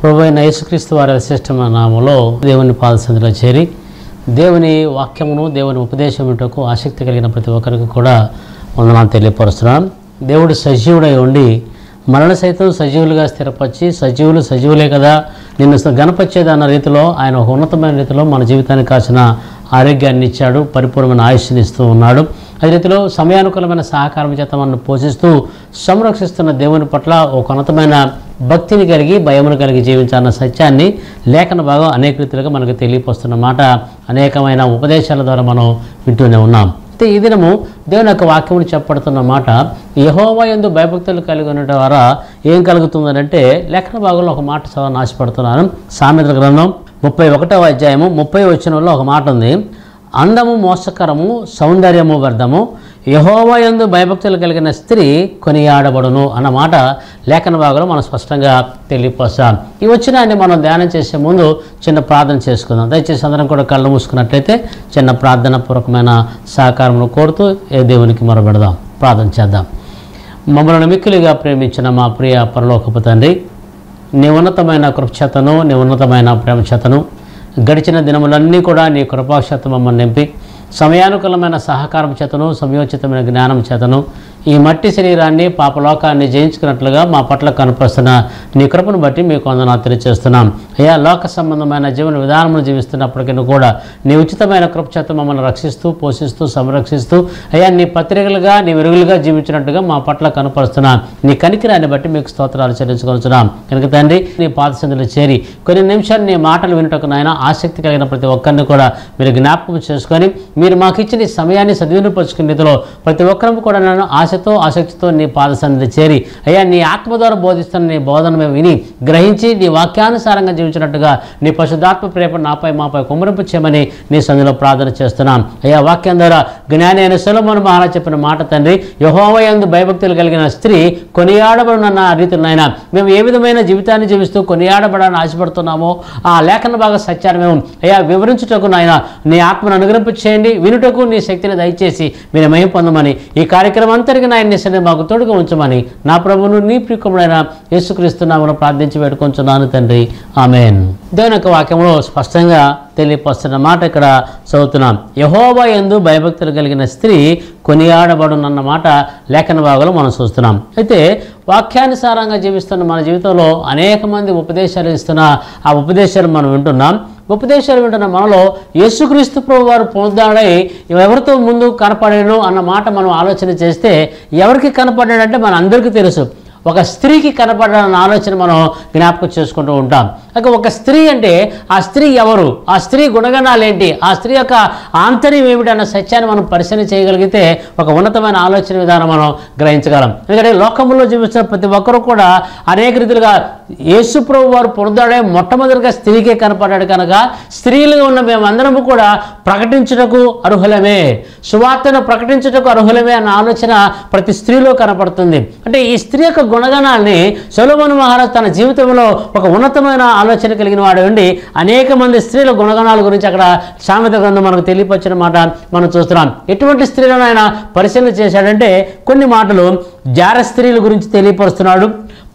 ప్రభు అయిన యేసుక్రీస్తు వారి విశిష్టమైన నామంలో దేవుని పాదసంధిలో చేరి దేవుని వాక్యమును దేవుని ఉపదేశం ఆసక్తి కలిగిన ప్రతి ఒక్కరికి కూడా వందనాలు తెలియపరుస్తున్నాను దేవుడు సజీవుడై ఉండి మరణ సైతం సజీవులుగా స్థిరపరిచి సజీవులు సజీవులే కదా నిన్ను గణపరిచేది అన్న రీతిలో ఆయన ఒక ఉన్నతమైన రీతిలో మన జీవితానికి కాసిన ఆరోగ్యాన్ని ఇచ్చాడు పరిపూర్ణమైన ఆయుష్ని ఇస్తూ ఉన్నాడు. అదే రీతిలో సమయానుకూలమైన సహకారం చేత మనల్ని పోషిస్తూ సంరక్షిస్తున్న దేవుని పట్ల ఒక ఉన్నతమైన భక్తిని కలిగి భయమును కలిగి జీవించాలన్న సత్యాన్ని లేఖన భాగం అనేక రీతిలుగా మనకు తెలియపోస్తున్న మాట. అనేకమైన ఉపదేశాల ద్వారా మనం వింటూనే ఉన్నాం. అయితే ఈ దినము దేవుని యొక్క వాక్యమును చెప్పబడుతున్న మాట యహోవా ఎందు భయభక్తులు కలిగి ఉండటం ద్వారా ఏం కలుగుతుందంటే లేఖన భాగంలో ఒక మాట చదవని ఆశపడుతున్నాను. సామెత గ్రంథం ముప్పై ఒకటవ అధ్యాయము ముప్పై వచనంలో ఒక మాట ఉంది. అందము మోసకరము సౌందర్యము వర్ధము యహోవా భయభక్తులు కలిగిన స్త్రీ కొనియాడబడును అన్నమాట లేఖన భాగంలో మనం స్పష్టంగా తెలియపరుస్తాం. ఈ వచ్చినాన్ని మనం ధ్యానం చేసే ముందు చిన్న ప్రార్థన చేసుకుందాం. దయచేసి అందరం కూడా కళ్ళు మూసుకున్నట్లయితే చిన్న ప్రార్థన పూర్వకమైన సహకారమును కోరుతూ ఏ దేవునికి మొరబెడదాం. ప్రార్థన చేద్దాం. మమ్మల్ని మిక్కిలిగా ప్రేమించిన మా ప్రియ పరలోకపు తండ్రి నీ ఉన్నతమైన కృపచేతను నీ ఉన్నతమైన ప్రేమచేతను గడిచిన దినములన్నీ కూడా నీ కృపాక్షత మమ్మల్ని నింపి సమయానుకూలమైన సహకారం చేతను సమయోచితమైన జ్ఞానం చేతను ఈ మట్టి శరీరాన్ని పాపలోకాన్ని జయించుకున్నట్లుగా మా పట్ల కనపరుస్తున్న నీ కృపను బట్టి మీకు వందనాలు తెలియజేస్తున్నాం అయ్యా లోక సంబంధమైన జీవన విధానమును జీవిస్తున్నప్పటికీ కూడా నీ ఉచితమైన కృపచేత మమ్మల్ని రక్షిస్తూ పోషిస్తూ సంరక్షిస్తూ అయ్యా నీ పత్రికలుగా నీ వెరుగులుగా జీవించినట్టుగా మా పట్ల కనపరుస్తున్న నీ కనికిరాన్ని బట్టి మీకు స్తోత్రాలు చెల్లించుకొచ్చున్నాం కనుక తండ్రి నీ పాదసందులు చేరి కొన్ని నిమిషాలు నీ మాటలు వినటకు నాయన ఆసక్తి కలిగిన ప్రతి ఒక్కరిని కూడా మీరు జ్ఞాపకం చేసుకొని మీరు మాకు ఇచ్చిన సమయాన్ని సద్వినియోగపరుచుకునే రీతిలో ప్రతి ఒక్కరూ కూడా నన్ను ఆశతో ఆసక్తితో నీ పాదసన్నిధి చేరి అయ్యా నీ ఆత్మ ద్వారా బోధిస్తున్న నీ బోధన మేము విని గ్రహించి నీ వాక్యానుసారంగా జీవించినట్టుగా నీ పశుధాత్మ ప్రేమ నాపై మాపై కుమరింపు చేయమని నీ సంధిలో ప్రార్థన చేస్తున్నాం. అయ్యా వాక్యం ద్వారా జ్ఞాని అయిన సులభను మహారాజ్ చెప్పిన మాట తండ్రి యహోవయందు భయభక్తులు కలిగిన స్త్రీ కొనియాడబడిన రీతిలోనైనా మేము ఏ విధమైన జీవితాన్ని జీవిస్తూ కొనియాడబడాలని ఆశపడుతున్నామో ఆ లేఖన భాగ సత్యాన్ని మేము అయ్యా వివరించుటకు నాయన నీ ఆత్మను అనుగ్రహింపు చేయండి వినుటకు నీ శక్తిని దయచేసి మీరు మహిం పొందమని ఈ కార్యక్రమం అంతటికి సరే నిశ్చయం మాకు తోడుగా ఉంచమని నా ప్రభువును నీ ప్రియుకుడైన యేసుక్రీస్తు నామను ప్రార్థించి పెట్టుకుంటున్నాను తండ్రి. ఆమెన్. దేవుని యొక్క వాక్యంలో స్పష్టంగా తెలియపస్తున్న మాట ఇక్కడ చదువుతున్నాం. యహోబా ఎందు భయభక్తులు కలిగిన స్త్రీ కొనియాడబడునన్న మాట లేఖన భాగంలో మనం చూస్తున్నాం. అయితే వాక్యానుసారంగా జీవిస్తున్న మన జీవితంలో అనేక మంది ఉపదేశాలు ఇస్తున్న ఆ ఉపదేశాలు మనం వింటున్నాం. ఉపదేశాలు వింటున్న మనలో యేసుక్రీస్తు ప్రభు వారు పొందాడై ఎవరితో ముందు కనపడాను అన్న మాట మనం ఆలోచన చేస్తే ఎవరికి కనపడాడంటే మన అందరికీ తెలుసు. ఒక స్త్రీకి కనపడాలన్న ఆలోచన మనం జ్ఞాపకం చేసుకుంటూ ఉంటాం. ఇక ఒక స్త్రీ అంటే ఆ స్త్రీ ఎవరు? ఆ స్త్రీ గుణగణాలు ఏంటి ఆ స్త్రీ యొక్క ఆంతర్యం ఏమిటి అన్న సత్యాన్ని మనం పరిశీలన చేయగలిగితే ఒక ఉన్నతమైన ఆలోచన విధానం మనం గ్రహించగలం. ఎందుకంటే లోకంలో జీవిస్తున్న ప్రతి ఒక్కరూ కూడా అనేక రీతిలుగా యేసుప్రభు వారు పొందాడే మొట్టమొదటిగా స్త్రీకే కనపడ్డాడు కనుక స్త్రీలుగా ఉన్న మేమందరము కూడా ప్రకటించుటకు అర్హులమే. సువార్తను ప్రకటించుటకు అర్హులమే అన్న ఆలోచన ప్రతి స్త్రీలో కనపడుతుంది. అంటే ఈ స్త్రీ యొక్క గుణగణాన్ని సొలమన్ మహారాజ్ తన జీవితంలో ఒక ఉన్నతమైన ఆలోచన కలిగిన వాడు ఉండి అనేక మంది స్త్రీల గుణగణాల గురించి అక్కడ సామెత గ్రంథం మనకు తెలియపరిచిన మాట మనం చూస్తున్నాం. ఎటువంటి స్త్రీలను ఆయన పరిశీలన చేశాడంటే కొన్ని మాటలు జార స్త్రీల గురించి తెలియపరుస్తున్నాడు.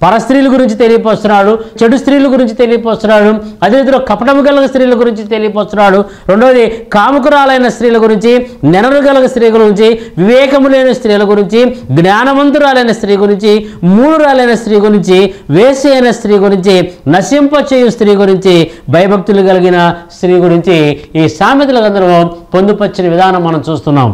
పరస్త్రీల గురించి తెలియపోస్తున్నాడు చెడు స్త్రీల గురించి తెలియపోస్తున్నాడు అదే రీతిలో కపటము గల స్త్రీల గురించి తెలియపోస్తున్నాడు రెండవది కాముకురాలైన స్త్రీల గురించి నెనరు గల స్త్రీ గురించి వివేకము లేని స్త్రీల గురించి జ్ఞానవంతురాలైన స్త్రీ గురించి మూడురాలైన స్త్రీ గురించి వేసి అయిన స్త్రీ గురించి నశింపచేయు స్త్రీ గురించి భయభక్తులు కలిగిన స్త్రీ గురించి ఈ సామెతల గంధర్వం పొందుపరిచిన విధానం మనం చూస్తున్నాం.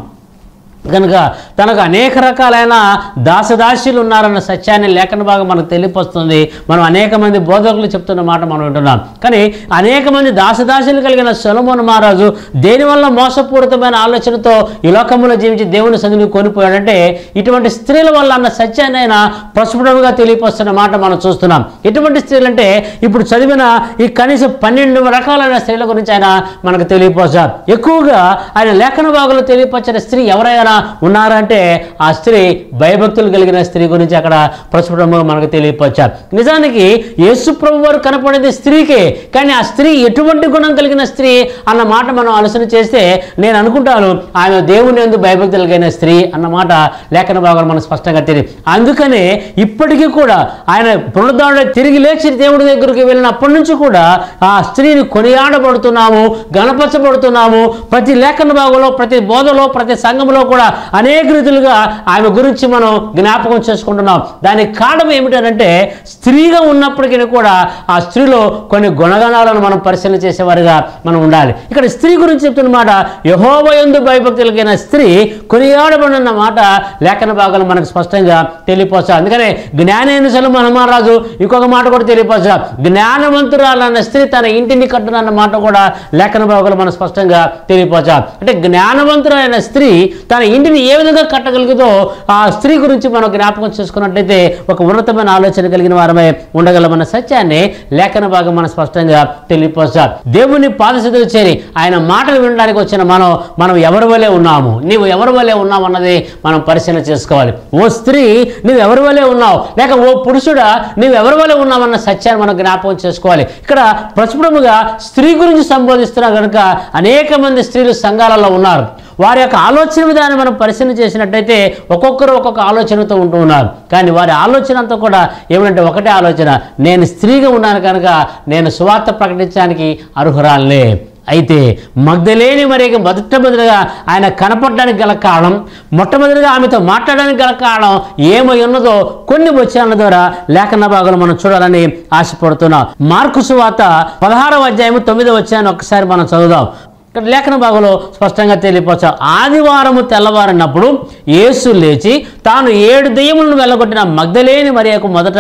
కనుక తనకు అనేక రకాలైన దాసదాసులు ఉన్నారన్న సత్యాన్ని లేఖన భాగం మనకు తెలియపరుస్తుంది. మనం అనేక మంది బోధకులు చెప్తున్న మాట మనం వింటున్నాం. కానీ అనేక మంది దాసదాసులు కలిగిన సొలమోన్ మహారాజు దేనివల్ల మోసపూరితమైన ఆలోచనతో ఈ లోకంలో జీవించి దేవుని సన్నిధిని కోల్పోయాడంటే ఇటువంటి స్త్రీల వల్ల అన్న సత్యాన్ని ఆయన ప్రస్ఫుటంగా తెలియపరుస్తున్న మాట మనం చూస్తున్నాం. ఎటువంటి స్త్రీలు అంటే ఇప్పుడు చదివిన ఈ కనీసం పన్నెండు రకాలైన స్త్రీల గురించి ఆయన మనకు తెలియపరచారు ఎక్కువగా ఆయన లేఖన భాగంలో తెలియపరిచిన స్త్రీ ఎవరైనా ఎవరైనా ఉన్నారంటే ఆ స్త్రీ భయభక్తులు కలిగిన స్త్రీ గురించి అక్కడ ప్రస్తుతంగా మనకు తెలియపరిచారు. నిజానికి యేసుప్రభు వారు కనపడేది స్త్రీకే కానీ ఆ స్త్రీ ఎటువంటి గుణం కలిగిన స్త్రీ అన్న మాట మనం ఆలోచన చేస్తే నేను అనుకుంటాను ఆమె దేవుని ఎందు భయభక్తులు కలిగిన స్త్రీ అన్నమాట లేఖన భాగాలు మనకు స్పష్టంగా తెలియదు. అందుకనే ఇప్పటికీ కూడా ఆయన పునరుద్ధరణ తిరిగి లేచి దేవుడి దగ్గరికి వెళ్ళినప్పటి నుంచి కూడా ఆ స్త్రీని కొనియాడబడుతున్నాము గణపరచబడుతున్నాము. ప్రతి లేఖన భాగంలో ప్రతి బోధలో ప్రతి సంఘంలో కూడా అనేక రీతులుగా ఆమె గురించి మనం జ్ఞాపకం చేసుకుంటున్నాం. దానికి కారణం ఏమిటంటే స్త్రీగా ఉన్నప్పటికీ కూడా ఆ స్త్రీలో కొన్ని గుణగణాలను మనం పరిశీలన చేసేవారుగా మనం ఉండాలి. ఇక్కడ స్త్రీ గురించి చెప్తున్నమాట యహోవయందు భయభక్తులకైన స్త్రీ కొనియాడబడిన మాట లేఖన భాగాలు మనకు స్పష్టంగా తెలియపోవచ్చు అందుకనే జ్ఞానేనుసలు మనమారాజు ఇంకొక మాట కూడా తెలియపోవచ్చు జ్ఞానవంతురాలన్న స్త్రీ తన ఇంటిని కట్టునన్న మాట కూడా లేఖన భాగాలు మనం స్పష్టంగా తెలియపోవచ్చు అంటే జ్ఞానవంతురాలైన స్త్రీ తన ఇంటిని ఏ విధంగా కట్టగలుగుతో ఆ స్త్రీ గురించి మనం జ్ఞాపకం చేసుకున్నట్లయితే ఒక ఉన్నతమైన ఆలోచన కలిగిన వారమే ఉండగలమన్న సత్యాన్ని లేఖన భాగం మనం స్పష్టంగా తెలియపోస్తారు దేవుని పాదశతులు చేరి ఆయన మాటలు వినడానికి వచ్చిన మనం మనం ఎవరి వలె ఉన్నాము? నీవు ఎవరి వలె ఉన్నావు అన్నది మనం పరిశీలన చేసుకోవాలి. ఓ స్త్రీ నువ్వు ఎవరి వలె ఉన్నావు? లేక ఓ పురుషుడా నువ్వు ఎవరి వలె ఉన్నావన్న సత్యాన్ని మనం జ్ఞాపకం చేసుకోవాలి. ఇక్కడ ప్రచురముగా స్త్రీ గురించి సంబోధిస్తున్నా కనుక అనేక మంది స్త్రీలు సంఘాలలో ఉన్నారు. వారి యొక్క ఆలోచన విధానం మనం పరిశీలన చేసినట్టయితే ఒక్కొక్కరు ఒక్కొక్క ఆలోచనతో ఉంటూ ఉన్నారు. కానీ వారి ఆలోచన అంతా కూడా ఏమిటంటే ఒకటే ఆలోచన నేను స్త్రీగా ఉన్నాను కనుక నేను సువార్త ప్రకటించడానికి అర్హురాలే అయితే మగ్ధలేని మరి మొట్టమొదటిగా ఆయన కనపడడానికి గల కారణం మొట్టమొదటిగా ఆమెతో మాట్లాడడానికి గల కారణం ఏమై ఉన్నదో కొన్ని వచ్చాన ద్వారా లేఖన భాగాలు మనం చూడాలని ఆశపడుతున్నాం. మార్కు సువాత పదహారవ అధ్యాయం తొమ్మిదో వచ్చాయని ఒకసారి మనం చదువుదాం. ఇక్కడ లేఖన భాగంలో స్పష్టంగా తెలియపరచ. ఆదివారము తెల్లవారినప్పుడు యేసు లేచి తాను ఏడు దెయ్యములను వెళ్ళగొట్టిన మగ్ధలేని మరియకు మొదట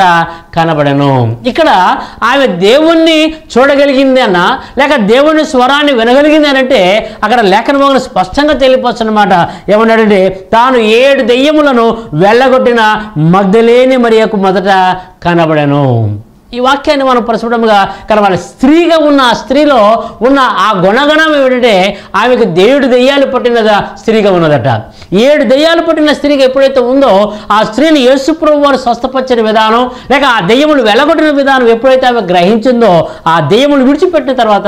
కనబడెను. ఇక్కడ ఆమె దేవుణ్ణి చూడగలిగింది అన్న లేక దేవుని స్వరాన్ని వినగలిగింది అంటే అక్కడ లేఖన భాగంలో స్పష్టంగా తెలియపరచు అనమాట ఏమన్నాడంటే తాను ఏడు దెయ్యములను వెళ్ళగొట్టిన మగ్ధలేని మరియకు మొదట కనబడెను. ఈ వాక్యాన్ని మనం ప్రస్ఫుటంగా కలవాలి. స్త్రీగా ఉన్న ఆ స్త్రీలో ఉన్న ఆ గుణగణం ఏమిటంటే ఆమెకు దేవుడు దెయ్యాలు పట్టినదా స్త్రీగా ఉన్నదట. ఏడు దెయ్యాలు పట్టిన స్త్రీగా ఎప్పుడైతే ఉందో ఆ స్త్రీని యేసుప్రభు వారు స్వస్థపరిచిన విధానం లేక ఆ దెయ్యములు వెలగొట్టిన విధానం ఎప్పుడైతే ఆమె గ్రహించిందో ఆ దెయ్యములు విడిచిపెట్టిన తర్వాత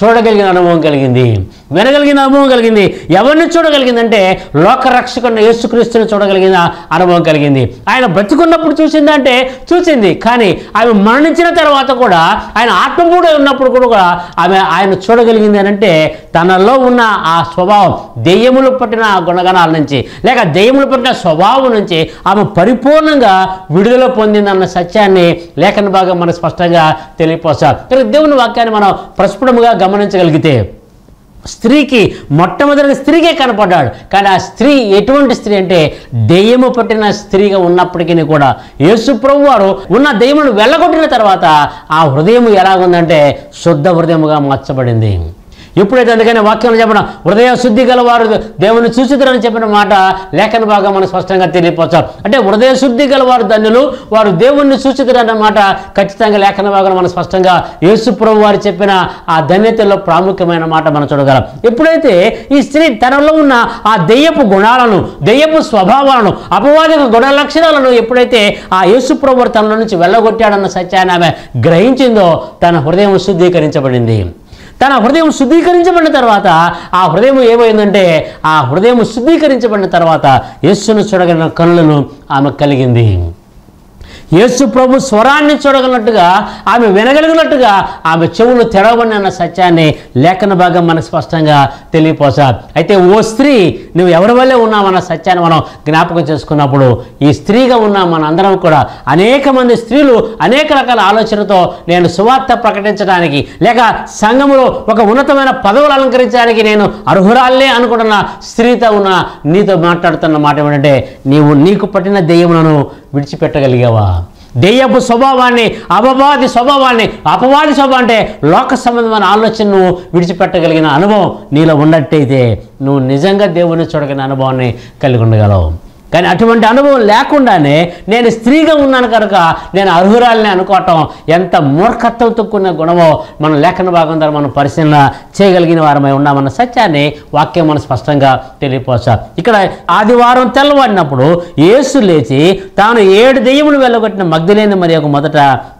చూడగలిగిన అనుభవం కలిగింది. వినగలిగిన అనుభవం కలిగింది. ఎవరిని చూడగలిగిందంటే లోకరక్షకుని యేసుక్రీస్తుని చూడగలిగిన అనుభవం కలిగింది. ఆయన బ్రతికున్నప్పుడు చూసిందంటే చూసింది. కానీ ఆమె మరణించిన తర్వాత కూడా ఆయన ఆత్మపూడే ఉన్నప్పుడు కూడా ఆమె ఆయన చూడగలిగింది అని అంటే తనలో ఉన్న ఆ స్వభావం దెయ్యములు పట్టిన గుణగణాల నుంచి లేక దెయ్యములు పట్టిన స్వభావం నుంచి ఆమె పరిపూర్ణంగా విడుదల పొందిందన్న సత్యాన్ని లేఖన భాగం మనకు స్పష్టంగా తెలియపోసారు దేవుని వాక్యాన్ని మనం ప్రస్ఫుటముగా గమనించగలిగితే స్త్రీకి మొట్టమొదటి స్త్రీకే కనపడ్డాడు. కానీ ఆ స్త్రీ ఎటువంటి స్త్రీ అంటే దెయ్యము పట్టిన స్త్రీగా ఉన్నప్పటికీ కూడా యేసుప్రభు వారు ఉన్న దెయ్యమును వెళ్ళగొట్టిన తర్వాత ఆ హృదయం ఎలాగుందంటే శుద్ధ హృదయముగా మార్చబడింది. ఎప్పుడైతే అందుకని వాక్యం చెప్పడం హృదయ శుద్ధి గలవారు దేవుని చూసిద్దరని చెప్పిన మాట లేఖన భాగం మనం స్పష్టంగా తెలియపోతారు అంటే హృదయ శుద్ధి గలవారు ధన్యులు వారు దేవుణ్ణి సూచిద్దరన్న మాట ఖచ్చితంగా లేఖన భాగం మనం స్పష్టంగా యేసుప్రభు వారు చెప్పిన ఆ ధన్యతలో ప్రాముఖ్యమైన మాట మనం చూడగలం. ఎప్పుడైతే ఈ స్త్రీ తనలో ఉన్న ఆ దెయ్యపు గుణాలను దెయ్యపు స్వభావాలను అపవాదిక గుణ లక్షణాలను ఎప్పుడైతే ఆ యేసుప్రభు తన నుంచి వెళ్ళగొట్టాడన్న సత్యాన్ని ఆమె గ్రహించిందో తన హృదయం శుద్ధీకరించబడింది. తన హృదయం శుద్ధీకరించబడిన తర్వాత ఆ హృదయం ఏమైందంటే ఆ హృదయం శుద్ధీకరించబడిన తర్వాత యేసును చూడగలిగిన కనులను ఆమె కలిగింది. యేసు ప్రభు స్వరాన్ని చూడగలిగినట్టుగా ఆమె వినగలిగినట్టుగా ఆమె చెవులు తెరవబడిన సత్యాన్ని లేఖన భాగం మనకు స్పష్టంగా తెలియపోసారు. అయితే ఓ స్త్రీ నువ్వు ఎవరి వల్లే ఉన్నావన్న సత్యాన్ని మనం జ్ఞాపకం చేసుకున్నప్పుడు ఈ స్త్రీగా ఉన్న మన అందరం కూడా అనేక మంది స్త్రీలు అనేక రకాల ఆలోచనతో నేను సువార్త ప్రకటించడానికి లేక సంఘములో ఒక ఉన్నతమైన పదవులు అలంకరించడానికి నేను అర్హురాలే అనుకుంటున్న స్త్రీతో ఉన్న నీతో మాట్లాడుతున్న మాట ఏమిటంటే నీవు నీకు పట్టిన దెయ్యములను విడిచిపెట్టగలిగావా? దెయ్యపు స్వభావాన్ని అపవాది స్వభావాన్ని అపవాది స్వభావం అంటే లోక సంబంధమైన ఆలోచనను విడిచిపెట్టగలిగిన అనుభవం నీలో ఉన్నట్టయితే నువ్వు నిజంగా దేవుని చూడగలిగిన అనుభవాన్ని కలిగి ఉండగలవు. కానీ అటువంటి అనుభవం లేకుండానే నేను స్త్రీగా ఉన్నాను కనుక నేను అర్హురాలని అనుకోవటం ఎంత మూర్ఖత్వంతో కూడిన గుణమో మనం లేఖన భాగం ద్వారా మనం పరిశీలన చేయగలిగిన వారమై ఉన్నామన్న సత్యాన్ని వాక్యం మనం స్పష్టంగా తెలియపోసా ఇక్కడ ఆదివారం తెల్లవాడినప్పుడు యేసు లేచి తాను ఏడు దెయ్యములు వెళ్ళగొట్టిన మగ్ధులేని మరి ఒక మొదట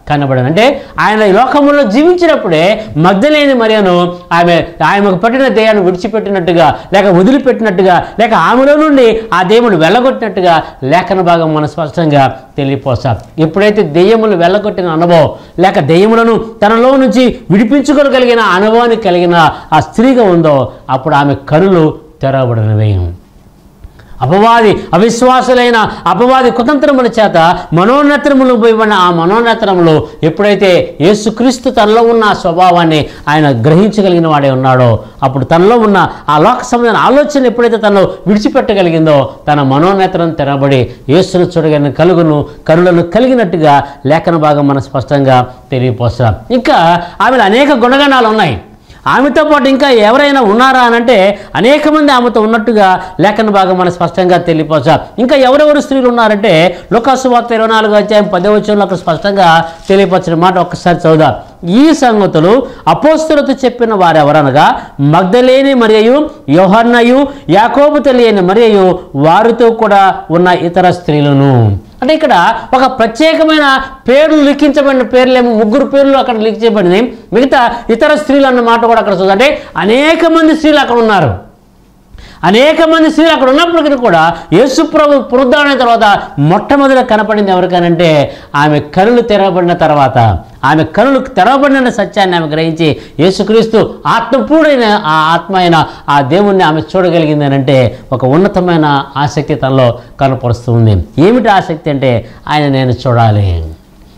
కనబడను. అంటే ఆయన ఈ లోకములో జీవించినప్పుడే మగ్ధలేని మరియను ఆమె ఆమెకు పట్టిన దేయాన్ని విడిచిపెట్టినట్టుగా లేక వదిలిపెట్టినట్టుగా లేక ఆమెలో నుండి ఆ దేవుడు వెళ్ళగొట్టినట్టుగా లేఖన భాగం మన స్పష్టంగా తెలియపోస్తాం. ఎప్పుడైతే దెయ్యములు వెళ్ళగొట్టిన అనుభవం లేక దెయ్యములను తనలో నుంచి విడిపించుకోగలిగిన అనుభవాన్ని కలిగిన ఆ స్త్రీగా ఉందో అప్పుడు ఆమె కనులు తెరవబడినవి? అపవాది అవిశ్వాసులైన అపవాది కుతంత్రముల చేత మనోన్నతరములు పోయిన ఆ మనోన్నతరములు ఎప్పుడైతే యేసుక్రీస్తు తనలో ఉన్న ఆ స్వభావాన్ని ఆయన గ్రహించగలిగిన వాడే ఉన్నాడో అప్పుడు తనలో ఉన్న ఆ లోక సంబంధమైన ఆలోచన ఎప్పుడైతే తను విడిచిపెట్టగలిగిందో తన మనోనేత్రం తెరబడి యేసును చూడగలిగిన కలుగును కరులను కలిగినట్టుగా లేఖన భాగం మనం స్పష్టంగా తెలియపోస్తాం ఇంకా ఆమె అనేక గుణగణాలు ఉన్నాయి. ఆమెతో పాటు ఇంకా ఎవరైనా ఉన్నారా అనంటే అంటే అనేక మంది ఆమెతో ఉన్నట్టుగా లేఖన భాగం మనం స్పష్టంగా తెలియపోసా ఇంకా ఎవరెవరు స్త్రీలు ఉన్నారంటే లోకాసు వార్త ఇరవై నాలుగు అధ్యాయం పదవచనంలో అక్కడ స్పష్టంగా తెలియపరచిన మాట ఒక్కసారి చదువుదాం. ఈ సంగతులు అపోస్తులతో చెప్పిన వారెవరనగా మగ్ధలేని మరియు యోహన్నయు యాకోబు తెలియని మరియు వారితో కూడా ఉన్న ఇతర స్త్రీలను. అంటే ఇక్కడ ఒక ప్రత్యేకమైన పేర్లు లిఖించబడిన పేర్లేమో ముగ్గురు పేర్లు అక్కడ లిఖించబడినాయి మిగతా ఇతర స్త్రీలు అన్న మాట కూడా అక్కడ చూద్దాం అంటే అనేక మంది స్త్రీలు అక్కడ ఉన్నారు. అనేక మంది స్త్రీలు అక్కడ ఉన్నప్పటికీ కూడా యేసుప్రభు పునరుద్ధరణ తర్వాత మొట్టమొదట కనపడింది ఎవరికనంటే ఆమె కనులు తెరవబడిన తర్వాత ఆమె కనులు తెరవబడిన సత్యాన్ని ఆమె గ్రహించి యేసుక్రీస్తు ఆత్మపూడైన ఆ ఆత్మ అయిన ఆ దేవుణ్ణి ఆమె చూడగలిగింది అని అంటే ఒక ఉన్నతమైన ఆసక్తి తనలో కనపరుస్తుంది. ఏమిటి ఆసక్తి అంటే ఆయన నేను చూడాలి.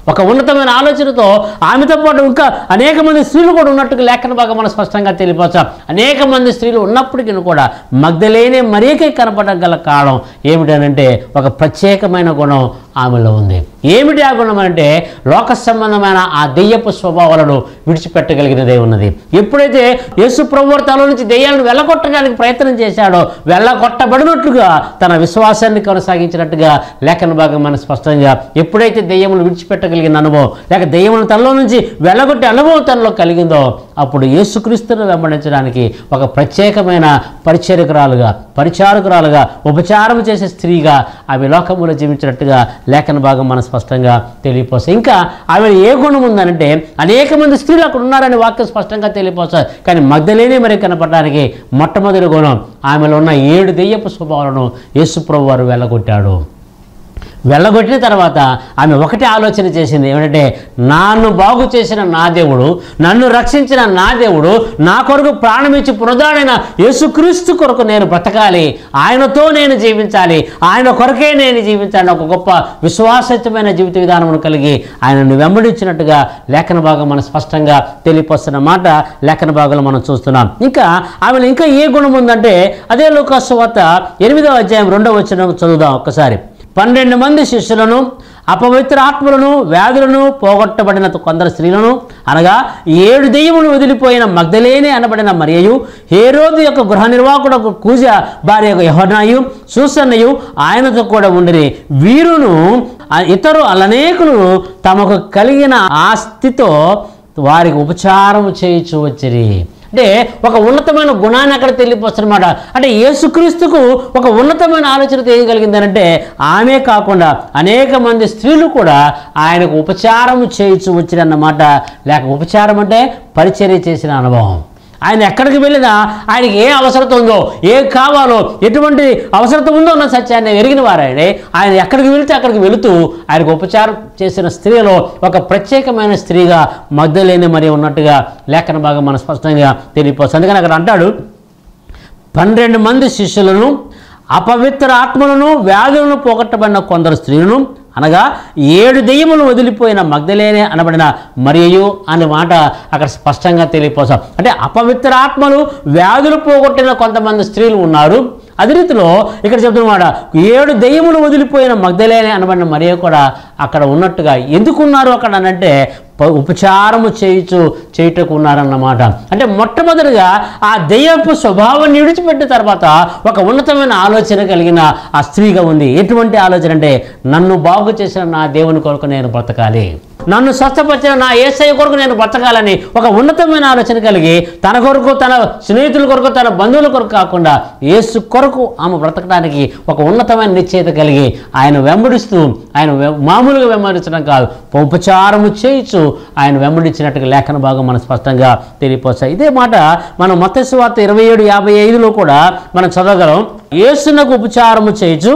ఒక ఉన్నతమైన ఆలోచనతో ఆమెతో పాటు ఇంకా అనేక మంది స్త్రీలు కూడా ఉన్నట్టుగా లేఖన భాగం మనం స్పష్టంగా తెలియపరచాం. అనేక మంది స్త్రీలు ఉన్నప్పటికీ కూడా మగ్ధలేనే మరీకే కనపడడం గల కారణం ఏమిటనంటే ఒక ప్రత్యేకమైన గుణం ఆమెలో ఉంది. ఏమిటి ఆ గుణం అంటే లోక సంబంధమైన ఆ దెయ్యపు స్వభావాలను విడిచిపెట్టగలిగినదే ఉన్నది. ఎప్పుడైతే యేసు ప్రవర్తలో నుంచి దెయ్యాలను వెళ్ళగొట్టడానికి ప్రయత్నం చేశాడో వెళ్ళగొట్టబడినట్లుగా తన విశ్వాసాన్ని కొనసాగించినట్టుగా లేఖన భాగం మన స్పష్టంగా ఎప్పుడైతే దెయ్యములు విడిచిపెట్టగలిగిన అనుభవం లేక దెయ్యములు తనలో నుంచి వెళ్ళగొట్టే అనుభవం తనలో కలిగిందో అప్పుడు యేసుక్రీస్తును వెంబడించడానికి ఒక ప్రత్యేకమైన పరిచరికురాలుగా పరిచారకురాలుగా ఉపచారం చేసే స్త్రీగా ఆమె లోకములో జీవించినట్టుగా లేఖన భాగం మనం స్పష్టంగా తెలియపోస్తాయి. ఇంకా ఆమె ఏ గుణం ఉందనంటే అనేక మంది స్త్రీలు అక్కడ ఉన్నారని వాక్యం స్పష్టంగా తెలియపోస్తారు కానీ మగ్ధలేనే మరి కనపడడానికి మొట్టమొదటి గుణం ఆమెలో ఉన్న ఏడు దెయ్యపు స్వభావాలను యేసుప్రభు వారు వెళ్ళగొట్టాడు వెళ్ళగొట్టిన తర్వాత ఆమె ఒకటే ఆలోచన చేసింది ఏమిటంటే నన్ను బాగు చేసిన నా దేవుడు నన్ను రక్షించిన నా దేవుడు నా కొరకు ప్రాణమిచ్చి పునదాడైన యేసుక్రీస్తు కొరకు నేను బ్రతకాలి ఆయనతో నేను జీవించాలి ఆయన కొరకే నేను జీవించాలి ఒక గొప్ప విశ్వాసయుతమైన జీవిత విధానమును కలిగి ఆయనను వెంబడించినట్టుగా లేఖన భాగం మనం స్పష్టంగా తెలియపస్తున్న మాట లేఖన భాగంలో మనం చూస్తున్నాం. ఇంకా ఆమెలో ఇంకా ఏ గుణం ఉందంటే అదే లోకాసు వార్త ఎనిమిదవ అధ్యాయం రెండవ వచ్చిన చదువుదాం ఒక్కసారి. పన్నెండు మంది శిష్యులను అపవిత్ర ఆత్మలను వ్యాధులను పోగొట్టబడిన కొందరు స్త్రీలను అనగా ఏడు దెయ్యములు వదిలిపోయిన మగ్ధలేనే అనబడిన మరియు హేరోదు యొక్క గృహ నిర్వాహకుడు కూజ భార్య యొక్క యహోనాయు సూసన్నయు ఆయనతో కూడా ఉండిరి. వీరును ఇతరు అలనేకులు తమకు కలిగిన ఆస్తితో వారికి ఉపచారం చేయించవచ్చిరి అంటే ఒక ఉన్నతమైన గుణాన్ని అక్కడ తెలియపోస్తున్నమాట అంటే యేసుక్రీస్తుకు ఒక ఉన్నతమైన ఆలోచన తెలియగలిగిందనంటే ఆమె కాకుండా అనేక మంది స్త్రీలు కూడా ఆయనకు ఉపచారం చేయించు వచ్చిరన్నమాట. లేక ఉపచారం అంటే పరిచర్య చేసిన అనుభవం. ఆయన ఎక్కడికి వెళ్ళినా ఆయనకి ఏ అవసరత ఉందో ఏ కావాలో ఎటువంటి అవసరత ఉందో అన్న సత్యాన్ని ఎరిగిన వారాయనే. ఆయన ఎక్కడికి వెళితే అక్కడికి వెళుతూ ఆయనకు ఉపచారం చేసిన స్త్రీలో ఒక ప్రత్యేకమైన స్త్రీగా మద్దలేని మరి ఉన్నట్టుగా లేఖన భాగం మన స్పష్టంగా తెలియపోతుంది అందుకని అక్కడ అంటాడు పన్నెండు మంది శిష్యులను అపవిత్ర ఆత్మలను వ్యాధులను పోగొట్టబడిన కొందరు స్త్రీలను అనగా ఏడు దెయ్యములు వదిలిపోయిన మగ్ధలేనే అనబడిన మరియు అనే మాట అక్కడ స్పష్టంగా తెలియపోసాం. అంటే అపవిత్ర ఆత్మలు వ్యాధులు పోగొట్టిన కొంతమంది స్త్రీలు ఉన్నారు. అదే రీతిలో ఇక్కడ చెప్తున్నమాట ఏడు దెయ్యములు వదిలిపోయిన మగ్ధలేనే అనబడిన మరియు కూడా అక్కడ ఉన్నట్టుగా ఎందుకున్నారు అక్కడ అనంటే ఉపచారము చేయుచు చేయుటకు ఉన్నారన్నమాట. అంటే మొట్టమొదటిగా ఆ దెయ్యపు స్వభావాన్ని విడిచిపెట్టిన తర్వాత ఒక ఉన్నతమైన ఆలోచన కలిగిన ఆ స్త్రీగా ఉంది. ఎటువంటి ఆలోచన అంటే నన్ను బాగు చేసిన నా దేవుని కొరకు నేను బ్రతకాలి. నన్ను స్వస్థపరిచిన నా ఏసఐ కొరకు నేను బ్రతకాలని ఒక ఉన్నతమైన ఆలోచన కలిగి తన కొరకు తన స్నేహితుల కొరకు తన బంధువుల కొరకు కాకుండా యేసు కొరకు ఆమె బ్రతకడానికి ఒక ఉన్నతమైన నిశ్చయిత కలిగి ఆయన వెంబడిస్తూ ఆయన మామూలుగా వెంబడించడం కాదు ఉపచారము చేయించు ఆయన వెంబడించినట్టుగా లేఖన భాగం మనం స్పష్టంగా తెలియపోతాయి ఇదే మాట మనం మత్స్య వార్త ఇరవై ఏడు యాభై ఐదులో కూడా మనం చదవగలం. యేసునకు ఉపచారము చేయించు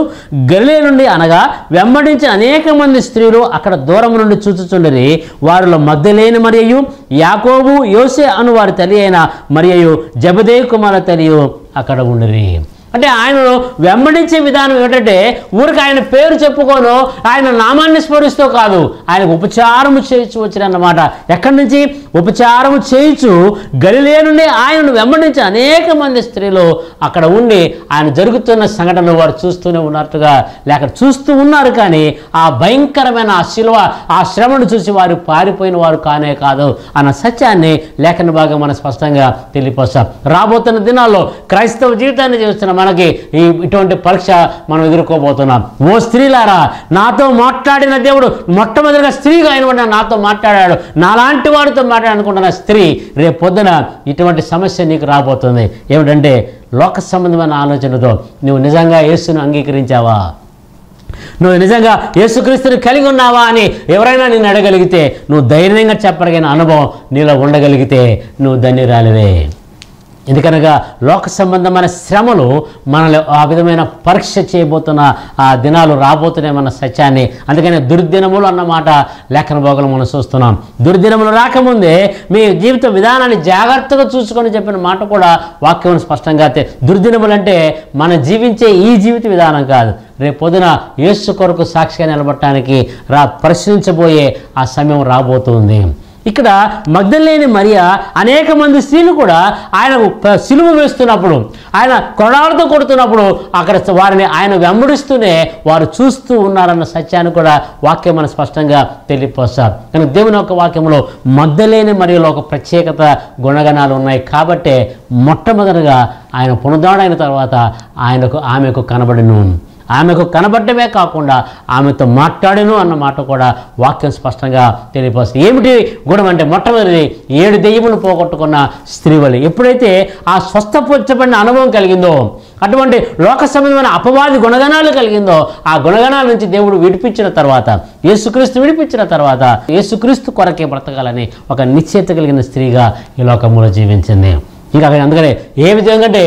గలే నుండి అనగా వెంబడించిన అనేక మంది స్త్రీలు అక్కడ దూరం నుండి చూచుచుండరి. వారిలో మధ్యలేని మరియు యాకోబు యోసే అను వారి తల్లి అయిన మరియు జబదే కుమార తల్లియు అక్కడ ఉండరి. అంటే ఆయనను వెంబడించే విధానం ఏమిటంటే ఊరికి ఆయన పేరు చెప్పుకోను ఆయన నామాన్ని స్మరిస్తూ కాదు. ఆయనకు ఉపచారము చేయించు వచ్చిరన్నమాట ఎక్కడి నుంచి? ఉపచారము చేయించు గలిలే నుండి ఆయనను వెంబడించి అనేక మంది స్త్రీలు అక్కడ ఉండి ఆయన జరుగుతున్న సంఘటనలు వారు చూస్తూనే ఉన్నట్టుగా లేక చూస్తూ ఉన్నారు కానీ ఆ భయంకరమైన ఆ శిలువ ఆ శ్రమను చూసి వారు పారిపోయిన వారు కానే కాదు అన్న సత్యాన్ని లేఖన భాగం మనం స్పష్టంగా తెలియపోస్తాం రాబోతున్న దినాల్లో క్రైస్తవ జీవితాన్ని జీవిస్తున్న మనకి ఈ ఇటువంటి పరీక్ష మనం ఎదుర్కోబోతున్నాం. ఓ స్త్రీలారా నాతో మాట్లాడిన దేవుడు మొట్టమొదటిగా స్త్రీగా ఆయన నాతో మాట్లాడాడు. నాలాంటి వాడితో మాట్లాడాలనుకుంటున్న స్త్రీ రేపు పొద్దున ఇటువంటి సమస్య నీకు రాబోతుంది. ఏమిటంటే లోక సంబంధమైన ఆలోచనతో నువ్వు నిజంగా యేసును అంగీకరించావా? నువ్వు నిజంగా యేసుక్రీస్తుని కలిగి ఉన్నావా అని ఎవరైనా నేను అడగలిగితే నువ్వు ధైర్యంగా చెప్పగలిగిన అనుభవం నీలో ఉండగలిగితే నువ్వు ధన్యురాలివే. ఎందుకనగా లోక సంబంధమైన శ్రమలు మనల్ని ఆ విధమైన పరీక్ష చేయబోతున్న ఆ దినాలు రాబోతున్నాయన్న సత్యాన్ని. అందుకని దుర్దినములు అన్నమాట లేఖన భోగలు మనం చూస్తున్నాం. దుర్దినములు రాకముందే మీ జీవిత విధానాన్ని జాగ్రత్తగా చూసుకొని చెప్పిన మాట కూడా వాక్యం స్పష్టంగా దుర్దినములు అంటే మనం జీవించే ఈ జీవిత విధానం కాదు. రేపు పొద్దున యేసు కొరకు సాక్షిగా నిలబడటానికి రా ప్రశ్నించబోయే ఆ సమయం రాబోతుంది. ఇక్కడ మగ్ధలేని మరియా అనేక మంది స్త్రీలు కూడా ఆయన సిలువ వేస్తున్నప్పుడు ఆయన కొరడాలతో కొడుతున్నప్పుడు అక్కడ వారిని ఆయన వెంబడిస్తూనే వారు చూస్తూ ఉన్నారన్న సత్యాన్ని కూడా వాక్యం మనం స్పష్టంగా తెలియపోస్తారు కానీ దేవుని యొక్క వాక్యంలో మగ్ధలేని మరియు ఒక ప్రత్యేకత గుణగణాలు ఉన్నాయి. కాబట్టే మొట్టమొదటిగా ఆయన పునదాడైన తర్వాత ఆయనకు ఆమెకు కనబడిను ఆమెకు కనబడటమే కాకుండా ఆమెతో మాట్లాడను అన్న మాట కూడా వాక్యం స్పష్టంగా తెలియపరుస్తుంది. ఏమిటి గుణం అంటే మొట్టమొదటిది ఏడు దెయ్యములు పోగొట్టుకున్న స్త్రీవలి ఎప్పుడైతే ఆ స్వస్థపరచబడిన అనుభవం కలిగిందో అటువంటి లోక సంబంధమైన అపవాది గుణగణాలు కలిగిందో ఆ గుణగణాల నుంచి దేవుడు విడిపించిన తర్వాత యేసుక్రీస్తు విడిపించిన తర్వాత యేసుక్రీస్తు కొరకే బ్రతకాలని ఒక నిశ్చయిత కలిగిన స్త్రీగా ఈ లోకంలో జీవించింది. ఇంకా అందుకనే ఏ విధంగా అంటే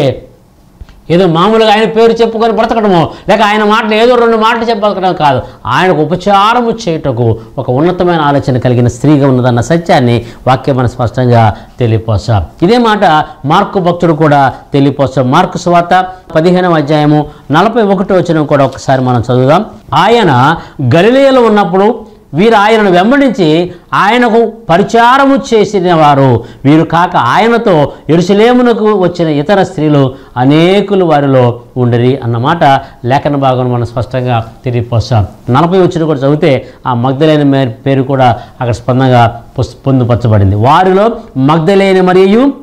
ఏదో మామూలుగా ఆయన పేరు చెప్పుకొని బ్రతకడము లేక ఆయన మాటలు ఏదో రెండు మాటలు చెప్పి బ్రతకడం కాదు. ఆయనకు ఉపచారము చేయుటకు ఒక ఉన్నతమైన ఆలోచన కలిగిన స్త్రీగా ఉన్నదన్న సత్యాన్ని వాక్యం మనం స్పష్టంగా తెలియపోసాం ఇదే మాట మార్కు భక్తుడు కూడా తెలియపోసాం మార్కు స్వాత పదిహేనవ అధ్యాయము నలభై ఒకటి వచ్చిన కూడా ఒకసారి మనం చదువుదాం. ఆయన గలిలయలో ఉన్నప్పుడు వీరు ఆయనను వెంబడించి ఆయనకు పరిచారము చేసిన వారు వీరు కాక ఆయనతో ఎరుసలేమునకు వచ్చిన ఇతర స్త్రీలు అనేకులు వారిలో ఉండరి అన్నమాట. లేఖన భాగం మనం స్పష్టంగా తెలియపోస్తాం నలభై వచ్చిన కూడా చదివితే ఆ మగ్ధలేని పేరు కూడా అక్కడ స్పందంగా పుస్- పొందుపరచబడింది. వారిలో మగ్ధలేని మరియు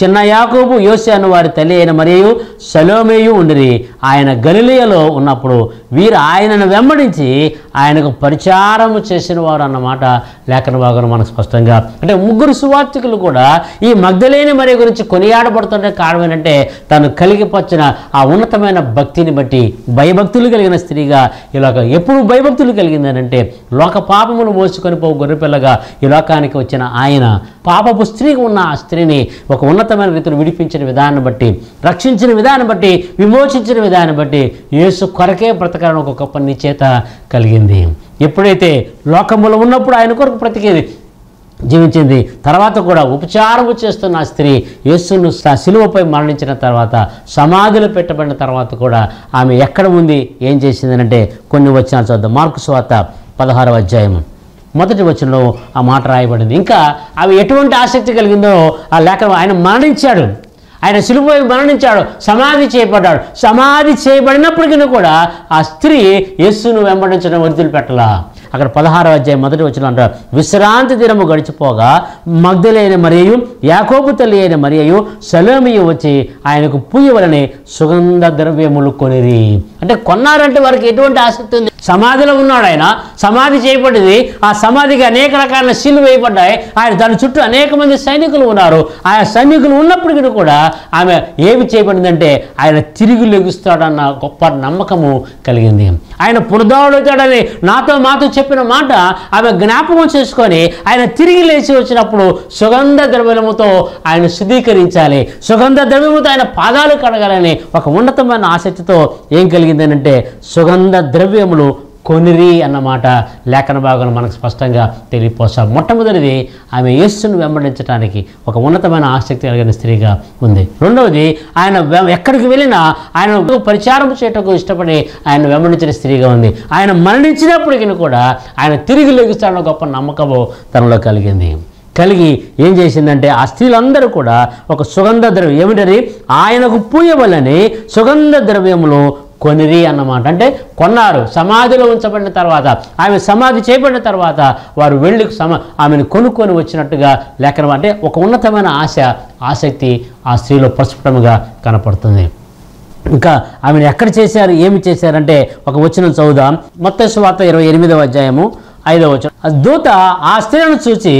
చిన్న యాకోబు యోసి అన్న వారి తల్లి అయిన మరియు సలోమేయు ఉండిరి. ఆయన గలిలయలో ఉన్నప్పుడు వీరు ఆయనను వెంబడించి ఆయనకు పరిచారము చేసిన వారు అన్నమాట లేఖన భాగం మనకు స్పష్టంగా. అంటే ముగ్గురు సువార్థికులు కూడా ఈ మగ్ధలేని మరి గురించి కొనియాడబడుతుండే కారణం ఏంటంటే తను కలిగిపచ్చిన ఆ ఉన్నతమైన భక్తిని బట్టి భయభక్తులు కలిగిన స్త్రీగా ఈ లోక ఎప్పుడు భయభక్తులు కలిగిందనంటే లోక పాపమును మోసుకొని పో గొర్రెపిల్లగా ఈ లోకానికి వచ్చిన ఆయన పాపపు స్త్రీగా ఉన్న ఆ స్త్రీని ఒక ఉన్నతమైన రీతిలో విడిపించిన విధానం బట్టి రక్షించిన విధానం బట్టి విమోచించిన విధానం బట్టి యేసు కొరకే బ్రతకాలని ఒక గొప్ప నిచేత కలిగింది. ఎప్పుడైతే లోకములో ఉన్నప్పుడు ఆయన కొరకు బ్రతికేది జీవించింది తర్వాత కూడా ఉపచారము చేస్తున్న ఆ స్త్రీ యేసును శిలువపై మరణించిన తర్వాత సమాధులు పెట్టబడిన తర్వాత కూడా ఆమె ఎక్కడ ఉంది ఏం చేసిందనంటే కొన్ని వచ్చిన చూద్దాం మార్కు స్వాత పదహారవ అధ్యాయము. మొదటి వచనంలో ఆ మాట రాయబడింది. ఇంకా అవి ఎటువంటి ఆసక్తి కలిగిందో ఆ లేఖ ఆయన మరణించాడు. ఆయన సిలువపై మరణించాడు. సమాధి చేయబడ్డాడు. సమాధి చేయబడినప్పటికీ కూడా ఆ స్త్రీ యేసును వెంబడించడం వదిలిపెట్టలా. అక్కడ పదహారవ అధ్యాయం మొదటి వచ్చిన అంటారు. విశ్రాంతి దినము గడిచిపోగా మగ్ధులైన మరియు యాకోబు తల్లి అయిన మరియు సలోమియు వచ్చి ఆయనకు పూయవలని సుగంధ ద్రవ్యములు కొనిరి. అంటే కొన్నారంటే వారికి ఎటువంటి ఆసక్తి ఉంది? సమాధిలో ఉన్నాడు ఆయన. సమాధి చేయబడింది. ఆ సమాధికి అనేక రకాల శిలు వేయబడ్డాయి. ఆయన దాని చుట్టూ అనేక మంది సైనికులు ఉన్నారు. ఆ సైనికులు ఉన్నప్పటికీ కూడా ఆమె ఏమి చేయబడిందంటే ఆయన తిరిగి లెగుస్తాడన్న గొప్ప నమ్మకము కలిగింది. ఆయన పునదావుడవుతాడని నాతో మాతో చెప్పిన మాట ఆమె జ్ఞాపకం చేసుకొని ఆయన తిరిగి లేచి వచ్చినప్పుడు సుగంధ ద్రవ్యముతో ఆయన శుద్ధీకరించాలి. సుగంధ ద్రవ్యముతో ఆయన పాదాలు కడగాలని ఒక ఉన్నతమైన ఆసక్తితో ఏం కలిగిందనంటే సుగంధ ద్రవ్యములు కొనిరి అన్నమాట లేఖన భాగంలో మనకు స్పష్టంగా తెలియపోస్తాం మొట్టమొదటిది ఆమె యేస్సును వెంబడించడానికి ఒక ఉన్నతమైన ఆసక్తి కలిగిన స్త్రీగా ఉంది. రెండవది ఆయన ఎక్కడికి వెళ్ళినా ఆయన పరిచారం చేయటకు ఇష్టపడి ఆయన వెంబడించిన స్త్రీగా ఉంది. ఆయన మరణించినప్పటికీ కూడా ఆయన తిరిగి లెగుస్తాడన్న గొప్ప నమ్మకము తనలో కలిగింది. కలిగి ఏం చేసిందంటే ఆ స్త్రీలందరూ కూడా ఒక సుగంధ ద్రవ్యం. ఏమిటది? ఆయనకు పూయవలని సుగంధ ద్రవ్యములు కొనిరి అన్నమాట. అంటే కొన్నారు. సమాధిలో ఉంచబడిన తర్వాత ఆమె సమాధి చేయబడిన తర్వాత వారు వెళ్ళి సమ ఆమెను కొనుక్కొని వచ్చినట్టుగా లేఖనం అంటే ఒక ఉన్నతమైన ఆశ ఆసక్తి ఆ స్త్రీలో ప్రస్ఫుటముగా కనపడుతుంది. ఇంకా ఆమెను ఎక్కడ చేశారు ఏమి చేశారంటే ఒక వచనం చదువుదాం. మొత్తం శువార్త ఇరవై ఎనిమిదవ అధ్యాయము. ఐదవ వచనం. దూత ఆ స్త్రీలను చూచి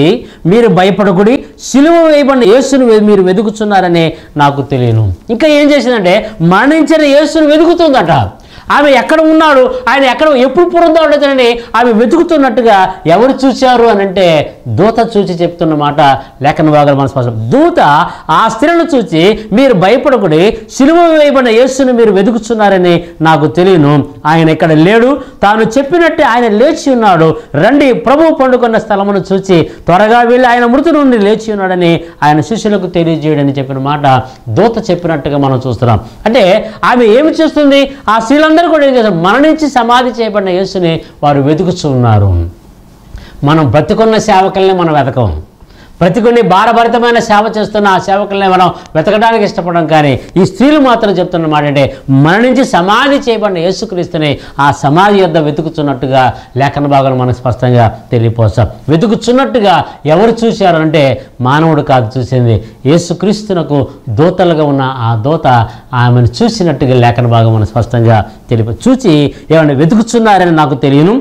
మీరు భయపడకుడి సిలువ వేయబడిన యేసును మీరు వెతుకుతున్నారని నాకు తెలియను. ఇంకా ఏం చేసిందంటే మరణించిన యేసును వెతుకుతుందట ఆమె ఎక్కడ ఉన్నాడు? ఆయన ఎక్కడ ఎప్పుడు పురందాడతానని ఆమె వెతుకుతున్నట్టుగా ఎవరు చూశారు అని అంటే దూత చూచి చెప్తున్న మాట లేఖన భాగాలు మన స్పష్టం దూత ఆ స్త్రీలను చూచి మీరు భయపడకుడి సిలువ వేయబడిన యేసును మీరు వెతుకుతున్నారని నాకు తెలియను. ఆయన ఇక్కడ లేడు. తాను చెప్పినట్టే ఆయన లేచి ఉన్నాడు. రండి ప్రభు పండుకున్న స్థలమును చూచి త్వరగా వెళ్ళి ఆయన మృతి నుండి లేచి ఉన్నాడని ఆయన శిష్యులకు తెలియజేయడని చెప్పిన మాట దూత చెప్పినట్టుగా మనం చూస్తున్నాం. అంటే ఆమె ఏమి చేస్తుంది? ఆ స్త్రీలందరూ కూడా ఏం చేస్తారు? మరణించి సమాధి చేయబడిన యేసుని వారు వెతుకుతున్నారు. మనం బ్రతికున్న సేవకుల్ని మనం వెతకం. బ్రతికుని భారభరితమైన సేవ చేస్తున్న ఆ సేవకుల్ని మనం వెతకడానికి ఇష్టపడడం కానీ ఈ స్త్రీలు మాత్రం చెప్తున్న మాట అంటే మరణించి సమాధి చేయబడిన యేసుక్రీస్తుని ఆ సమాధి యొద్ద వెతుకుతున్నట్టుగా లేఖన భాగాలు మనకు స్పష్టంగా తెలియపోస్తాం. వెతుకుతున్నట్టుగా ఎవరు చూశారు అంటే మానవుడు కాదు చూసింది. యేసుక్రీస్తునకు దూతలుగా ఉన్న ఆ దూత ఆమెను చూసినట్టుగా లేఖన భాగం మనం స్పష్టంగా తెలియ చూచి ఏమన్నా వెతుకుతున్నారని నాకు తెలియను.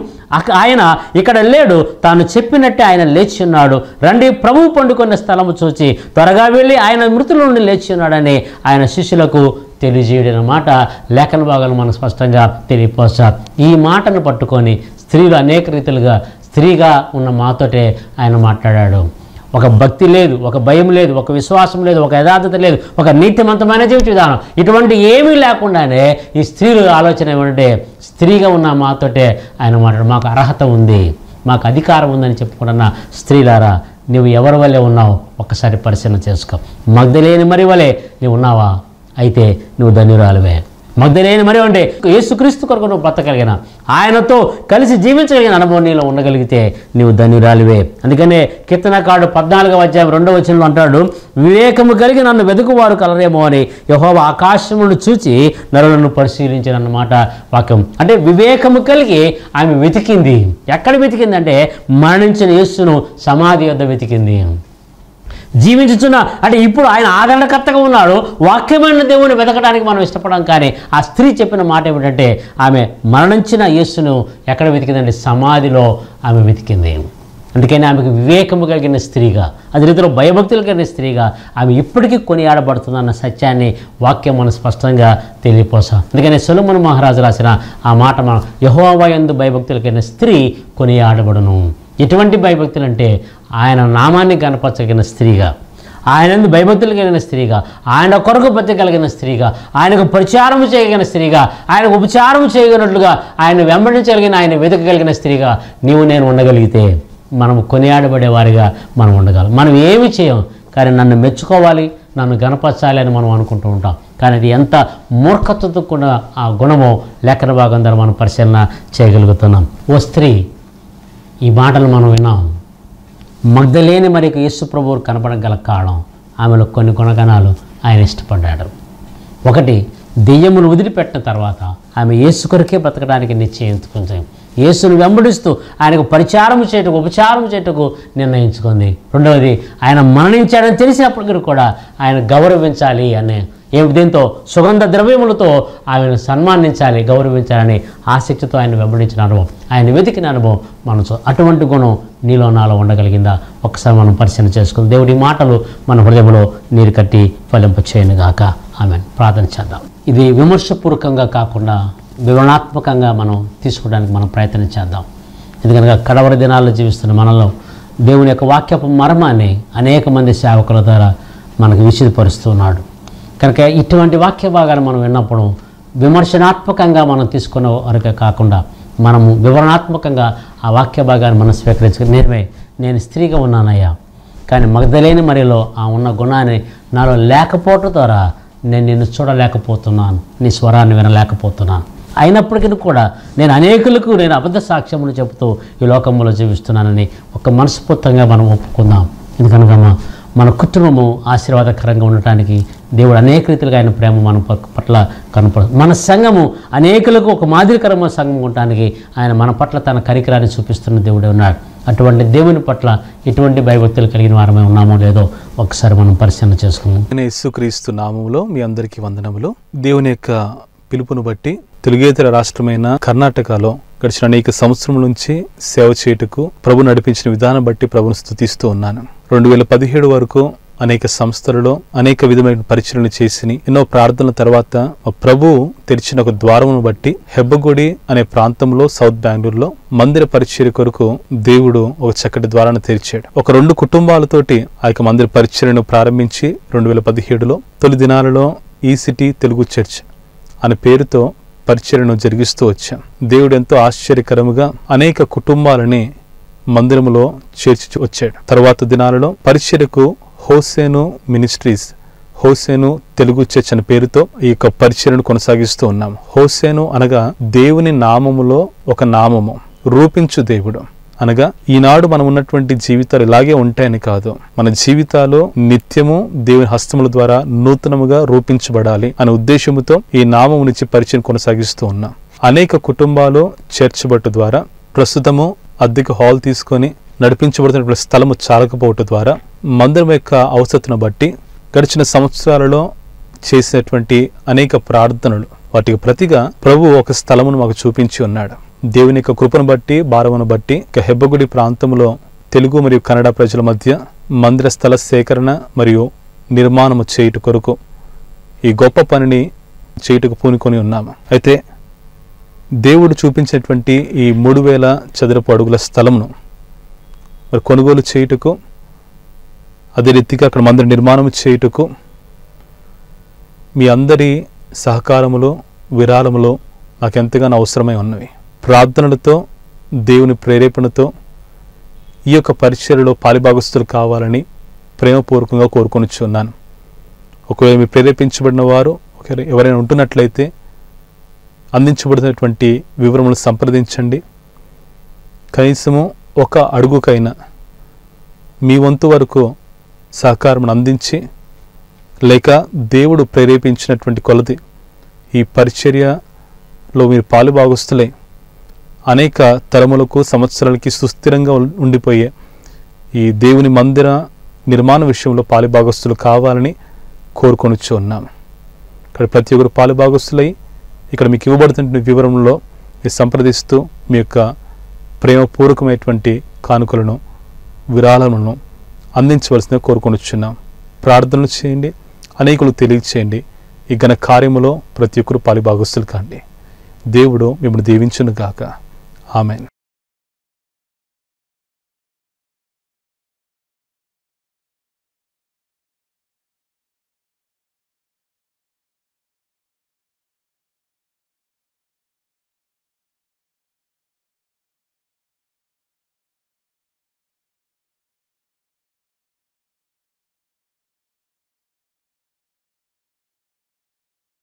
ఆయన ఇక్కడ లేడు. తాను చెప్పినట్టే ఆయన లేచి ఉన్నాడు. రండి ప్రభు పండుకున్న స్థలము చూచి త్వరగా వెళ్ళి ఆయన మృతుల నుండి లేచి ఉన్నాడని ఆయన శిష్యులకు తెలియజేయడం మాట లేఖన భాగాలు మనం స్పష్టంగా తెలియపోసా ఈ మాటను పట్టుకొని స్త్రీలు అనేక రీతిలుగా స్త్రీగా ఉన్న మాతోటే ఆయన మాట్లాడాడు. ఒక భక్తి లేదు ఒక భయం లేదు ఒక విశ్వాసం లేదు ఒక యథార్థత లేదు ఒక నీతిమంతమైన జీవిత విధానం. ఇటువంటి ఏమీ లేకుండానే ఈ స్త్రీలు ఆలోచన ఏమంటే స్త్రీగా ఉన్న మాతోటే ఆయన మాట్లాడు మాకు అర్హత ఉంది మాకు అధికారం ఉందని చెప్పుకుంటున్న స్త్రీలారా నువ్వు ఎవరి వల్లే ఉన్నావు? ఒక్కసారి పరిశీలన చేసుకో. మగ్ధలేని మరి వలె నువ్వు ఉన్నావా? అయితే నువ్వు ధన్యురాలువే మగ్ధులైన మరి అంటే యేసుక్రీస్తు కొరకు నువ్వు బ్రతకలిగిన ఆయనతో కలిసి జీవించగలిగిన అనుభవం నీలో ఉండగలిగితే నీవు ధన్యురాలివే. అందుకనే కీర్తనకాడు పద్నాలుగవ అధ్యాయం రెండవ వచనంలో అంటాడు వివేకము కలిగి నన్ను వెతుకువారు కలరేమో అని యహోవ ఆకాశమును చూచి నరులను పరిశీలించారన్నమాట వాక్యం. అంటే వివేకము కలిగి ఆమె వెతికింది. ఎక్కడ వెతికిందంటే మరణించిన యేసును సమాధి వద్ద వెతికింది. జీవించుచున్న అంటే ఇప్పుడు ఆయన ఆదరణకర్తగా ఉన్నాడు వాక్యమైన దేవుని వెతకడానికి మనం ఇష్టపడం కానీ ఆ స్త్రీ చెప్పిన మాట ఏమిటంటే ఆమె మరణించిన యేసును ఎక్కడ వెతికిందంటే సమాధిలో ఆమె వెతికింది. అందుకని ఆమెకు వివేకము కలిగిన స్త్రీగా అది రీతిలో భయభక్తులు కలిగిన స్త్రీగా ఆమె ఇప్పటికీ కొనియాడబడుతుందన్న సత్యాన్ని వాక్యం మనం స్పష్టంగా తెలియపోసాం. అందుకని సొలమును మహారాజు రాసిన ఆ మాట మనం యహోవా యందు భయభక్తులు కలిగిన స్త్రీ కొనియాడబడును. ఎటువంటి భయభక్తులు అంటే ఆయన నామాన్ని కనపరచగిన స్త్రీగా ఆయన భయభక్తులు కలిగిన స్త్రీగా ఆయన కొరకు బ్రతకగలిగిన స్త్రీగా ఆయనకు ప్రచారం చేయగలిగిన స్త్రీగా ఆయనకు ఉపచారం చేయగలిగినట్లుగా ఆయన వెంబడించగలిగిన ఆయన వెతకగలిగిన స్త్రీగా నీవు నేను ఉండగలిగితే మనం కొనియాడబడే వారిగా మనం ఉండగలం. మనం ఏమి చేయం? కానీ నన్ను మెచ్చుకోవాలి నన్ను గనపరచాలి అని మనం అనుకుంటూ ఉంటాం. కానీ అది ఎంత మూర్ఖత్వంతో కూడా ఆ గుణమో లేఖన భాగం ద్వారా మనం పరిశీలన చేయగలుగుతున్నాం. ఓ స్త్రీ ఈ మాటలు మనం విన్నాం. మగ్ధలేని మరి యేసు ప్రభువు కనపడగల కారణం ఆమెలో కొన్ని గుణగణాలు ఆయన ఇష్టపడ్డాడు. ఒకటి దెయ్యమును వదిలిపెట్టిన తర్వాత ఆమె యేసు కొరకే బ్రతకడానికి నిశ్చయించుకుంది యేసును వెంబడిస్తూ ఆయనకు పరిచారం చేయటకు ఉపచారం చేయటకు నిర్ణయించుకుంది. రెండవది ఆయన మరణించాడని తెలిసినప్పటికీ కూడా ఆయన గౌరవించాలి అనే ఏమి దీంతో? సుగంధ ద్రవ్యములతో ఆమెను సన్మానించాలి గౌరవించాలని ఆసక్తితో ఆయన వెంబడించిన అనుభవం. ఆయన వెతికిన అనుభవం మన అటువంటి గుణం నీలో నాలో ఉండగలిగిందా? ఒకసారి మనం పరిశీలన చేసుకుందాం. దేవుడి మాటలు మన హృదయంలో నీరు కట్టి ఫలింప చేయనుగాక ఆమె ప్రార్థన చేద్దాం. ఇది విమర్శపూర్వకంగా కాకుండా వివరణాత్మకంగా మనం తీసుకోవడానికి మనం ప్రయత్నం చేద్దాం. ఎందుకనగా కడవరి దినాల్లో జీవిస్తున్న మనలో దేవుని యొక్క వాక్యపు మర్మాన్ని అనేక మంది సేవకుల ద్వారా మనకు విసిరిపరుస్తున్నాడు. కనుక ఇటువంటి వాక్య భాగాలు మనం విన్నప్పుడు విమర్శనాత్మకంగా మనం తీసుకున్న వరకే కాకుండా మనము వివరణాత్మకంగా ఆ వాక్య భాగాన్ని మనం స్వీకరించుకుని నేనే నేను స్త్రీగా ఉన్నానయ్యా. కానీ మగధలేని మరిలో ఆ ఉన్న గుణాన్ని నాలో లేకపోవటం ద్వారా నేను నిన్ను చూడలేకపోతున్నాను. నీ స్వరాన్ని వినలేకపోతున్నాను. అయినప్పటికీ కూడా నేను అనేకులకు నేను అబద్ధ సాక్ష్యములు చెబుతూ ఈ లోకంలో జీవిస్తున్నానని ఒక మనస్ఫూర్తంగా మనం ఒప్పుకుందాం. ఎందుకనగా మన కుటుంబము ఆశీర్వాదకరంగా ఉండటానికి దేవుడు అనేక రీతిలుగా ఆయన ప్రేమ మన ప- పట్ల కనపడు. మన సంఘము అనేకులకు ఒక మాదిరికరమైన సంఘం ఉండటానికి ఆయన మన పట్ల తన కరికరాన్ని చూపిస్తున్న దేవుడే ఉన్నాడు. అటువంటి దేవుని పట్ల ఎటువంటి భయభక్తులు కలిగిన వారమే ఉన్నామో లేదో ఒకసారి మనం పరిశీలన చేసుకుందాం. నేను యేసుక్రీస్తు నామములో మీ అందరికీ వందనములు. దేవుని యొక్క పిలుపును బట్టి తెలుగేతర రాష్ట్రమైన కర్ణాటకలో గడిచిన అనేక సంవత్సరం నుంచి సేవ చేయుటకు ప్రభు నడిపించిన విధానం బట్టి ప్రభును స్థుతిస్తూ ఉన్నాను. రెండు వేల పదిహేడు వరకు అనేక సంస్థలలో అనేక విధమైన పరిచయలు చేసి ఎన్నో ప్రార్థనల తర్వాత ప్రభు తెరిచిన ఒక ద్వారమును బట్టి హెబ్బగుడి అనే ప్రాంతంలో సౌత్ బెంగళూరులో మందిర పరిచర్య కొరకు దేవుడు ఒక చక్కటి ద్వారాన్ని తెరిచాడు. ఒక రెండు కుటుంబాలతోటి ఆ యొక్క మందిర పరిచర్యను ప్రారంభించి రెండు వేల పదిహేడులో తొలి దినాలలో ఈ సిటీ తెలుగు చర్చ్ అనే పేరుతో పరిచయను జరిగిస్తూ వచ్చాం. దేవుడు ఎంతో ఆశ్చర్యకరముగా అనేక కుటుంబాలని మందిరములో చేర్చి వచ్చాడు. తర్వాత దినాలలో పరిచర్యకు హోసేను మినిస్ట్రీస్ హోసేను తెలుగు చర్చ్ అనే పేరుతో ఈ యొక్క పరిచయను కొనసాగిస్తూ ఉన్నాం హోసేను అనగా దేవుని నామములో ఒక నామము. రూపించు దేవుడు. అనగా ఈనాడు మనం ఉన్నటువంటి జీవితాలు ఇలాగే ఉంటాయని కాదు. మన జీవితాలు నిత్యము దేవుని హస్తముల ద్వారా నూతనముగా రూపించబడాలి అనే ఉద్దేశముతో ఈ నామము నుంచి పరిచయం కొనసాగిస్తూ ఉన్నాం. అనేక కుటుంబాలు చర్చ్ బట్టు ద్వారా ప్రస్తుతము అద్దెకు హాల్ తీసుకొని నడిపించబడుతున్నటువంటి స్థలము చాలకపోవటం ద్వారా మందిరం యొక్క అవసరతను బట్టి గడిచిన సంవత్సరాలలో చేసినటువంటి అనేక ప్రార్థనలు వాటికి ప్రతిగా ప్రభు ఒక స్థలమును మాకు చూపించి ఉన్నాడు. దేవుని యొక్క కృపను బట్టి భారమును బట్టి ఇక హెబ్బగుడి ప్రాంతంలో తెలుగు మరియు కన్నడ ప్రజల మధ్య మందిర స్థల సేకరణ మరియు నిర్మాణము చేయుట కొరకు ఈ గొప్ప పనిని చేయుటకు పూనుకొని ఉన్నాము. అయితే దేవుడు చూపించినటువంటి ఈ మూడు వేల చదరపు అడుగుల స్థలమును మరి కొనుగోలు చేయుటకు అదే రీతిగా అక్కడ మందిర నిర్మాణం చేయుటకు మీ అందరి సహకారములు విరాళములు నాకు ఎంతగానో అవసరమై ఉన్నవి. ప్రార్థనలతో దేవుని ప్రేరేపణతో ఈ యొక్క పరిచయలో పాలిభాగస్తులు కావాలని ప్రేమపూర్వకంగా కోరుకొనిచున్నాను. ఒకవేళ మీరు ప్రేరేపించబడిన వారు ఒకవేళ ఎవరైనా ఉంటున్నట్లయితే అందించబడినటువంటి వివరములు సంప్రదించండి. కనీసము ఒక అడుగుకైనా మీ వంతు వరకు సహకారం అందించి లేక దేవుడు ప్రేరేపించినటువంటి కొలది ఈ పరిచర్యలో మీరు పాలుభాగస్తులై అనేక తరములకు సంవత్సరాలకి సుస్థిరంగా ఉం- ఉండిపోయే ఈ దేవుని మందిర నిర్మాణ విషయంలో పాలిభాగస్తులు కావాలని కోరుకొనిచ్చు ఉన్నాం. ఇక్కడ ప్రతి ఒక్కరు పాలుభాగస్తులై ఇక్కడ మీకు ఇవ్వబడుతున్న వివరంలో మీరు సంప్రదిస్తూ మీ యొక్క ప్రేమపూర్వకమైనటువంటి కానుకలను విరాళములను అందించవలసిందిగా కోరుకొనిచ్చున్నాం ప్రార్థనలు చేయండి అనేకులు తెలియచేయండి. ఈ ఘన కార్యములో ప్రతి ఒక్కరు పాలిభాగస్తులు కాండి. దేవుడు మిమ్మల్ని దీవించును గాక ఆమెన్